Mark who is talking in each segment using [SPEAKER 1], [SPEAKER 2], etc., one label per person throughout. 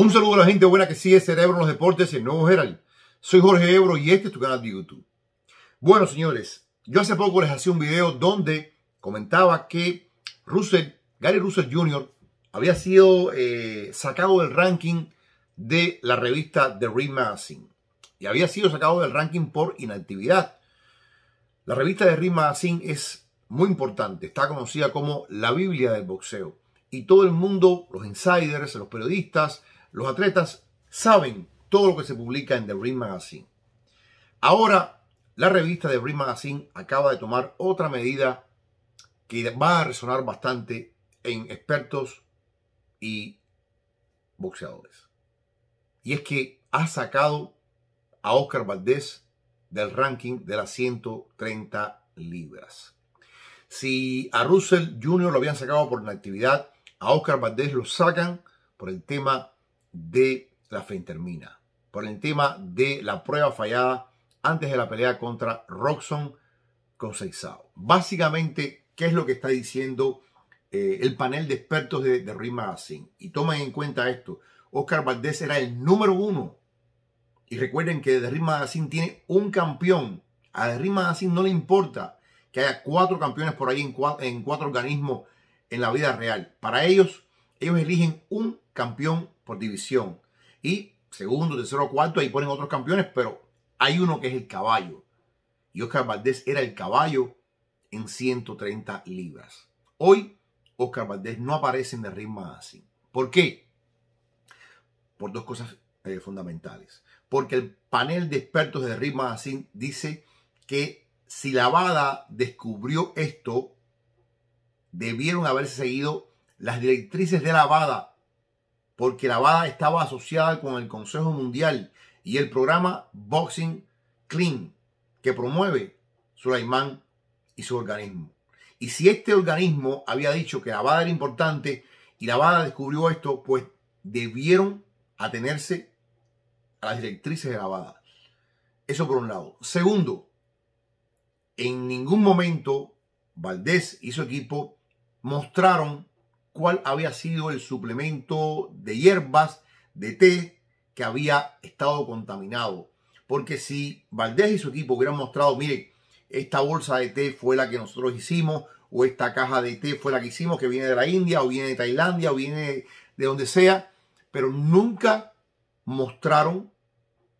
[SPEAKER 1] Un saludo a la gente buena que sigue Cerebro en los Deportes, el nuevo Herald. Soy Jorge Ebro y este es tu canal de YouTube. Bueno, señores, yo hace poco les hacía un video donde comentaba que Russell, Gary Russell Jr. había sido eh, sacado del ranking de la revista The Ring Magazine y había sido sacado del ranking por inactividad. La revista The Ring Magazine es muy importante, está conocida como la Biblia del boxeo y todo el mundo, los insiders, los periodistas, los atletas saben todo lo que se publica en The Ring Magazine. Ahora, la revista The Ring Magazine acaba de tomar otra medida que va a resonar bastante en expertos y boxeadores. Y es que ha sacado a Oscar Valdés del ranking de las 130 libras. Si a Russell Jr. lo habían sacado por inactividad, a Oscar Valdés lo sacan por el tema de la Fentermina, por el tema de la prueba fallada antes de la pelea contra Roxon Conceizao. Básicamente, ¿qué es lo que está diciendo eh, el panel de expertos de, de Ring Magazine? Y tomen en cuenta esto, Oscar Valdés era el número uno. Y recuerden que The Ring Magazine tiene un campeón. A The Ring Magazine no le importa que haya cuatro campeones por ahí cuatro, en cuatro organismos en la vida real. Para ellos, ellos eligen un campeón por división. Y segundo, tercero, cuarto, ahí ponen otros campeones, pero hay uno que es el caballo. Y Oscar Valdés era el caballo en 130 libras. Hoy, Oscar Valdés no aparece en The Ring Magazine. ¿Por qué? Por dos cosas eh, fundamentales. Porque el panel de expertos de Ring Magazine dice que si la Bada descubrió esto, debieron haberse seguido las directrices de la Bada porque la BADA estaba asociada con el Consejo Mundial y el programa Boxing Clean que promueve Sulaimán y su organismo. Y si este organismo había dicho que la BADA era importante y la BADA descubrió esto, pues debieron atenerse a las directrices de la BADA. Eso por un lado. Segundo, en ningún momento Valdés y su equipo mostraron cuál había sido el suplemento de hierbas, de té, que había estado contaminado. Porque si Valdés y su equipo hubieran mostrado, mire, esta bolsa de té fue la que nosotros hicimos, o esta caja de té fue la que hicimos, que viene de la India, o viene de Tailandia, o viene de donde sea, pero nunca mostraron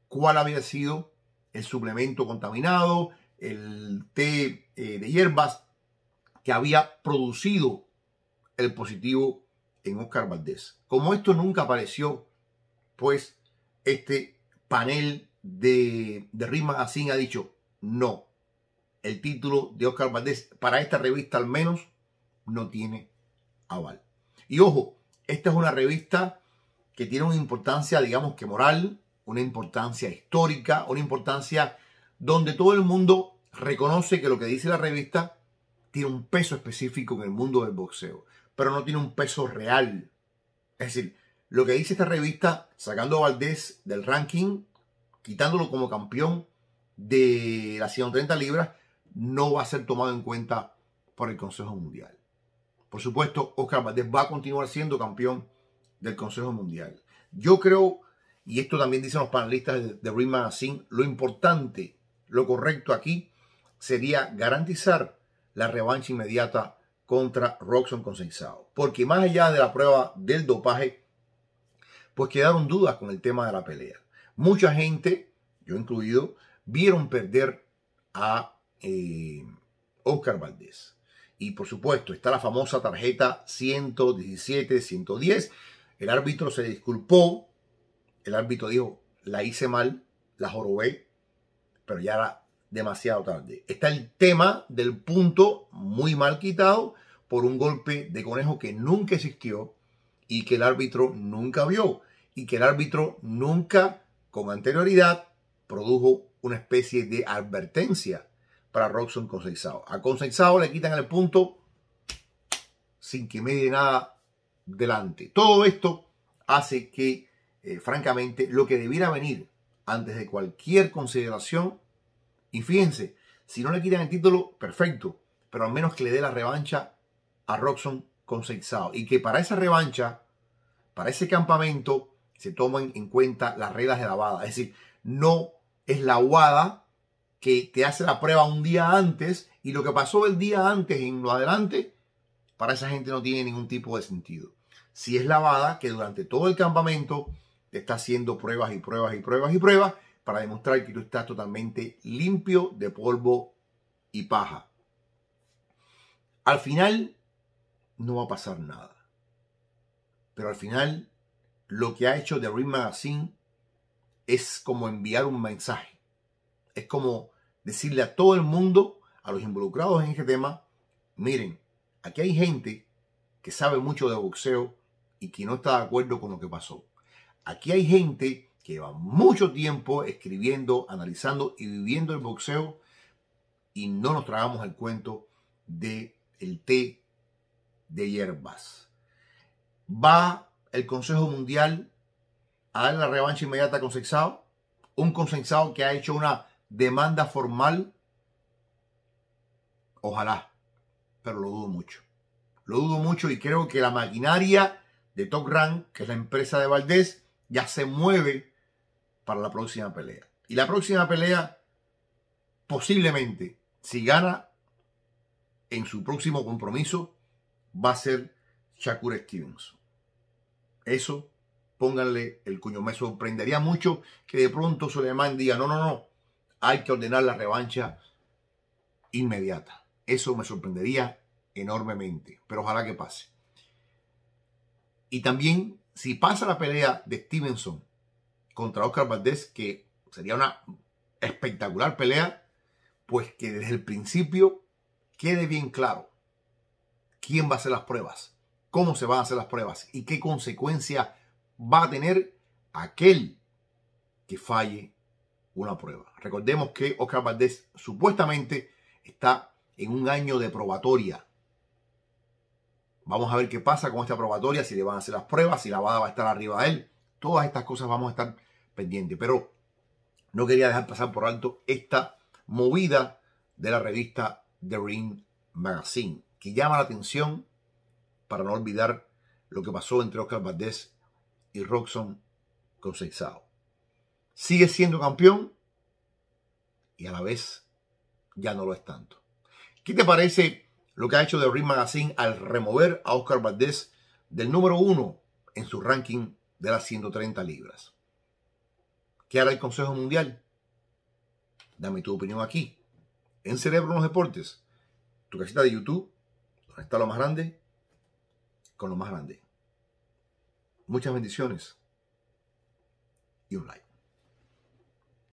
[SPEAKER 1] cuál había sido el suplemento contaminado, el té eh, de hierbas que había producido el positivo en Oscar Valdés. Como esto nunca apareció, pues este panel de, de Rima Magazine ha dicho no. El título de Oscar Valdés para esta revista al menos no tiene aval. Y ojo, esta es una revista que tiene una importancia, digamos que moral, una importancia histórica, una importancia donde todo el mundo reconoce que lo que dice la revista tiene un peso específico en el mundo del boxeo pero no tiene un peso real. Es decir, lo que dice esta revista, sacando a Valdés del ranking, quitándolo como campeón de las 130 libras, no va a ser tomado en cuenta por el Consejo Mundial. Por supuesto, Oscar Valdés va a continuar siendo campeón del Consejo Mundial. Yo creo, y esto también dicen los panelistas de, Ring Magazine, lo importante, lo correcto aquí sería garantizar la revancha inmediata contra Roxon Consensado. Porque más allá de la prueba del dopaje, pues quedaron dudas con el tema de la pelea. Mucha gente, yo incluido, vieron perder a eh, Oscar Valdés. Y por supuesto, está la famosa tarjeta 117-110. El árbitro se disculpó. El árbitro dijo, la hice mal, la jorobé, pero ya era demasiado tarde. Está el tema del punto muy mal quitado por un golpe de conejo que nunca existió y que el árbitro nunca vio y que el árbitro nunca con anterioridad produjo una especie de advertencia para Roxon Conceizao. A Conceizao le quitan el punto sin que medie nada delante. Todo esto hace que, eh, francamente, lo que debiera venir antes de cualquier consideración y fíjense, si no le quitan el título, perfecto, pero al menos que le dé la revancha a Roxon con Seixao. Y que para esa revancha, para ese campamento, se tomen en cuenta las reglas de la WADA. Es decir, no es la WADA que te hace la prueba un día antes y lo que pasó el día antes en lo adelante, para esa gente no tiene ningún tipo de sentido. Si es la WADA que durante todo el campamento te está haciendo pruebas y pruebas y pruebas y pruebas para demostrar que tú estás totalmente limpio de polvo y paja. Al final no va a pasar nada. Pero al final lo que ha hecho The Ring Magazine es como enviar un mensaje. Es como decirle a todo el mundo, a los involucrados en este tema, miren, aquí hay gente que sabe mucho de boxeo y que no está de acuerdo con lo que pasó. Aquí hay gente que lleva mucho tiempo escribiendo, analizando y viviendo el boxeo y no nos tragamos el cuento de el té de hierbas. Va el Consejo Mundial a dar la revancha inmediata con Sexao, un consensado que ha hecho una demanda formal. Ojalá, pero lo dudo mucho. Lo dudo mucho y creo que la maquinaria de Top Rank, que es la empresa de Valdés, ya se mueve para la próxima pelea. Y la próxima pelea, posiblemente, si gana en su próximo compromiso, va a ser Shakur Stevens. Eso, pónganle el cuño. Me sorprendería mucho que de pronto Suleiman diga, no, no, no, hay que ordenar la revancha inmediata. Eso me sorprendería enormemente, pero ojalá que pase. Y también, si pasa la pelea de Stevenson contra Oscar Valdés, que sería una espectacular pelea, pues que desde el principio quede bien claro quién va a hacer las pruebas, cómo se van a hacer las pruebas y qué consecuencia va a tener aquel que falle una prueba. Recordemos que Oscar Valdés supuestamente está en un año de probatoria. Vamos a ver qué pasa con esta probatoria, si le van a hacer las pruebas, si la bada va a estar arriba de él. Todas estas cosas vamos a estar pendientes. Pero no quería dejar pasar por alto esta movida de la revista The Ring Magazine, que llama la atención para no olvidar lo que pasó entre Oscar Valdés y Roxon Consensado sigue siendo campeón y a la vez ya no lo es tanto. ¿Qué te parece lo que ha hecho The Ring Magazine al remover a Oscar Valdés del número uno en su ranking de las 130 libras? ¿Qué hará el Consejo Mundial? Dame tu opinión aquí, en Cerebro en los Deportes, tu casita de YouTube, donde está lo más grande, con lo más grande. Muchas bendiciones y un like.